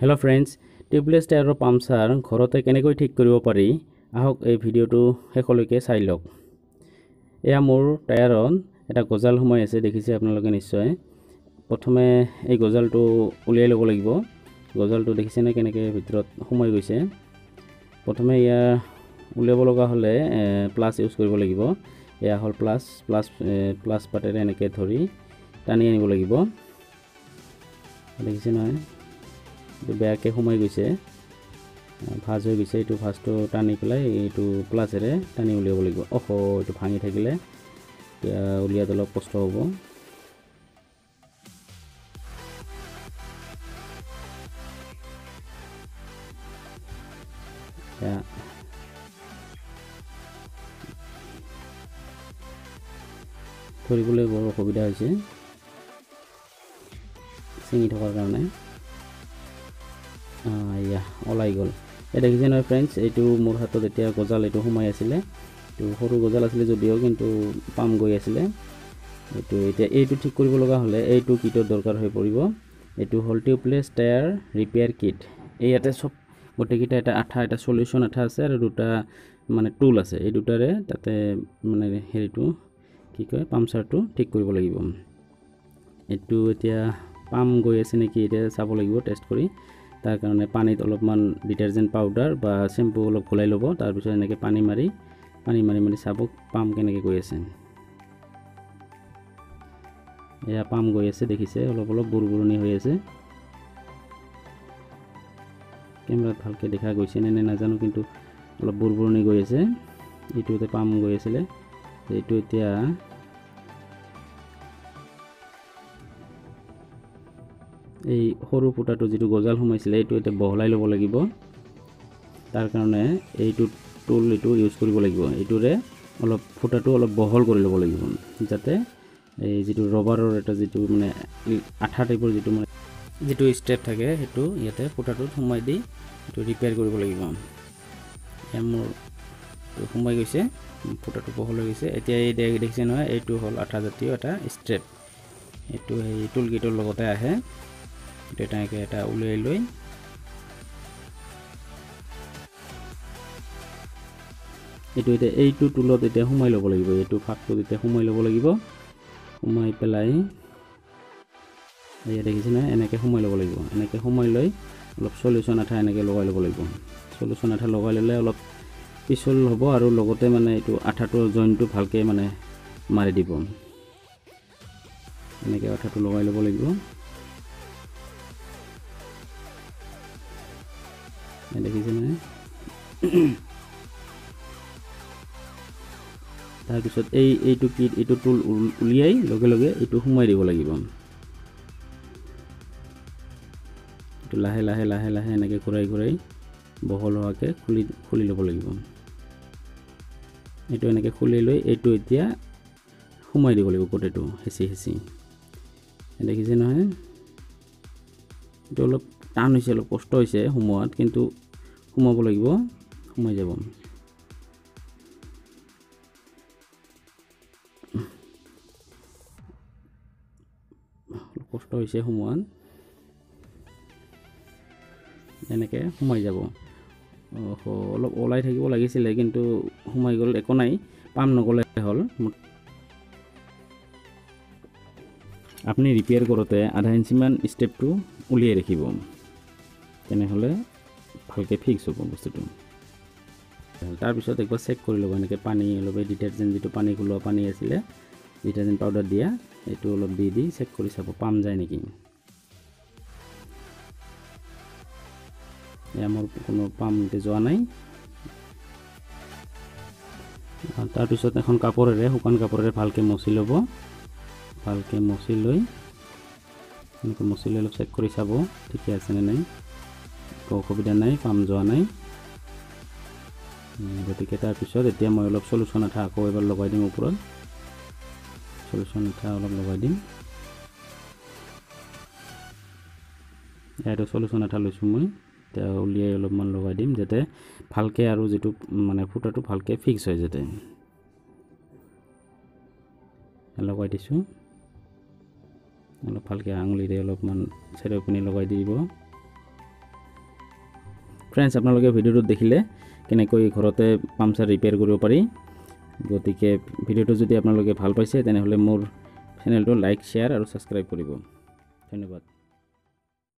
Hello friends tubeless টায়াৰৰ puncture ঘৰতে কেনেকৈ ঠিক কৰিব পাৰি আহক এই ভিডিঅ'টো শেষলৈকে চাই লওক। এয়া মোৰ টায়াৰত এটা গজাল সোমাই আছে দেখিছে আপোনালোকে নিশ্চয়। প্ৰথমে এই গজালটো উলিয়াই ল'ব লাগিব। গজালটো দেখিছেনে কেনেকৈ ভিতৰত সোমাই গৈছে? প্ৰথমে ইয়াৰ উলিয়াব লগা হ'লে প্লাছ ইউজ কৰিব লাগিব। এয়া হ'ল প্লাছ প্লাছ প্লাছ পাতেৰে এনেকৈ ধৰি টানি আনিব লাগিব। দেখিছে নহয়? বেয়াকৈ সোমাই গৈছে। ভাজ হৈ গৈছে। এইটো ভাজটো টানি পেলাই এইটো প্লাছেৰে টানি উলিয়াব লাগিব। অহ এইটো ভাঙি থাকিলে এতিয়া উলিয়াত অলপ কষ্ট হ'ব। ধৰিবলৈ বৰ অসুবিধা হৈছে। ছিঙি থকাৰ কাৰণে। এয়া ওলাই গ'ল। এই দেখিছে নহয় ফ্ৰেণ্ডছ এইটো মোৰ হাতত এতিয়া গজাল এইটো সোমাই আছিলে। এইটো সৰু গজাল আছিলে যদিও কিন্তু পাম গৈ আছিলে। এইটো এতিয়া এইটো ঠিক কৰিব লগা হ'লে এইটো কিটৰ দৰকাৰ হৈ পৰিব। এইটো হ'ল টিউবলেছ টায়াৰ ৰিপেয়াৰ কিট এই ইয়াতে চব গোটেইকেইটা এটা আঠা এটা চলিউশ্যন আঠা আছে আৰু দুটা মানে টুল আছে। এই দুটাৰে তাতে মানে হেৰিটো কি কয় পামচাৰটো ঠিক কৰিব লাগিব। এইটো এতিয়া পাম গৈ আছে নেকি এতিয়া চাব লাগিব টেষ্ট কৰি। তাৰ কাৰণে পানীত অলপমান ডিটাৰজেণ্ট পাউডাৰ বা চেম্পু অলপ ঘোলাই ল'ব তাৰপিছত এনেকৈ পানী মাৰি পানী মাৰি মাৰি চাব পাম কেনেকৈ গৈ আছে। এয়া পাম গৈ আছে দেখিছে অলপ অলপ বুৰ বুৰণি হৈ আছে। কেমেৰাত ভালকৈ দেখা গৈছেনে নে নাজানো কিন্তু অলপ বুৰ বুৰণি গৈ আছে। এইটো এতিয়া পাম গৈ আছিলে এইটো এতিয়া এই সৰু ফুটাটো যিটো গজাল সোমাইছিলে এইটো এতিয়া বহলাই ল'ব লাগিব। তাৰ কাৰণে এইটো টুল এইটো ইউজ কৰিব লাগিব। এইটোৰে অলপ ফুটাটো অলপ বহল কৰি ল'ব লাগিব। যাতে এই যিটো ৰবাৰৰ এটা যিটো মানে আঠা টাইপৰ যিটো মানে যিটো ষ্টেপ থাকে সেইটো ইয়াতে ফুটাটোত সোমাই দি এইটো ৰিপেয়াৰ কৰিব লাগিব। এতিয়া মোৰ সোমাই গৈছে ফুটাটো বহল হৈ গৈছে। এতিয়া এই দেখিছে নহয় এইটো হ'ল আঠাজাতীয় এটা ষ্ট্ৰেপ এইটো সেই টুল লগতে আহে। তেনেকৈ এটা উলিয়াই লৈ এইটো এতিয়া এইটো টুলত এতিয়া সোমাই ল'ব লাগিব। এইটো ফাকটোত এতিয়া সোমাই ল'ব লাগিব। সোমাই পেলাই এয়া দেখিছে নহয় এনেকৈ সোমাই ল'ব লাগিব। এনেকৈ সোমাই লৈ অলপ চলিউশ্যন আঠা এনেকৈ লগাই ল'ব লাগিব। চলিউশ্যন আঠা লগাই ল'লে অলপ পিছল হ'ব আৰু লগতে মানে এইটো আঠাটোৰ জইনটো ভালকৈ মানে মাৰি দিব। এনেকৈ আঠাটো লগাই ল'ব লাগিব। দেখিছে নহয় তাৰপিছত এই এইটো কিট এইটো টুল উলিয়াই লগে লগে এইটো সোমাই দিব লাগিব। এইটো লাহে লাহে লাহে লাহে এনেকৈ ঘূৰাই ঘূৰাই বহল হোৱাকৈ খুলি খুলি ল'ব লাগিব। এইটো এনেকৈ খুলি লৈ এইটো এতিয়া সোমাই দিব লাগিব গোটেইটো হেঁচি হেঁচি। দেখিছে নহয়? এইটো অলপ টান হৈছে অলপ কষ্ট হৈছে সোমোৱাত কিন্তু সোমাব লাগিব সোমাই যাব কষ্ট হৈছে সোমোৱাত। এনেকৈ সোমাই যাব। অলপ ওলাই থাকিব লাগিছিলে কিন্তু সোমাই গ'ল একো নাই পাম নগ'লে হ'ল। আপুনি ৰিপেয়াৰ কৰোঁতে আধা ইঞ্চিমান ষ্টেপটো উলিয়াই ৰাখিব। তেনেহ'লে ভালকৈ ফিক্স হ'ব বস্তুটো। তাৰপিছত একবাৰ চেক কৰি ল'ব এনেকৈ পানী অলপ এই ডিটাৰজেণ্ট যিটো পানী ঘোলোৱা পানী আছিলে ডিটাৰজেণ্ট পাউডাৰ দিয়া এইটো অলপ দি দি চেক কৰি চাব পাম যায় নেকি? এয়া মোৰ কোনো পাম যোৱা নাই। তাৰপিছত এখন কাপোৰেৰে শুকান কাপোৰেৰে ভালকৈ মচি ল'ব। ভালকৈ মচি লৈ এনেকৈ মচি লৈ অলপ চেক কৰি চাব ঠিকে আছেনে নাই। একো অসুবিধা নাই পাম যোৱা নাই। গতিকে তাৰপিছত এতিয়া মই অলপ চলুচন আঠা আকৌ এবাৰ লগাই দিম ওপৰত। চলুচন আঠা অলপ লগাই দিম। ইয়াতো চলুচন আঠা লৈছোঁ মই। এতিয়া উলিয়াই অলপমান লগাই দিম যাতে ভালকৈ আৰু যিটো মানে ফুটাটো ভালকৈ ফিক্স হয় যাতে। লগাই দিছোঁ। অলপ ভালকৈ আঙুলিৰে অলপমান চেৰেপনি লগাই দিব। ফ্ৰেণ্ডছ আপোনালোকে ভিডিঅ'টোত দেখিলে কেনেকৈ ঘৰতে পামচাৰ ৰিপেয়াৰ কৰিব পাৰি। গতিকে ভিডিঅ'টো যদি আপোনালোকে ভাল পাইছে তেনেহ'লে মোৰ চেনেলটো লাইক শ্বেয়াৰ আৰু ছাবস্ক্ৰাইব কৰিব। ধন্যবাদ।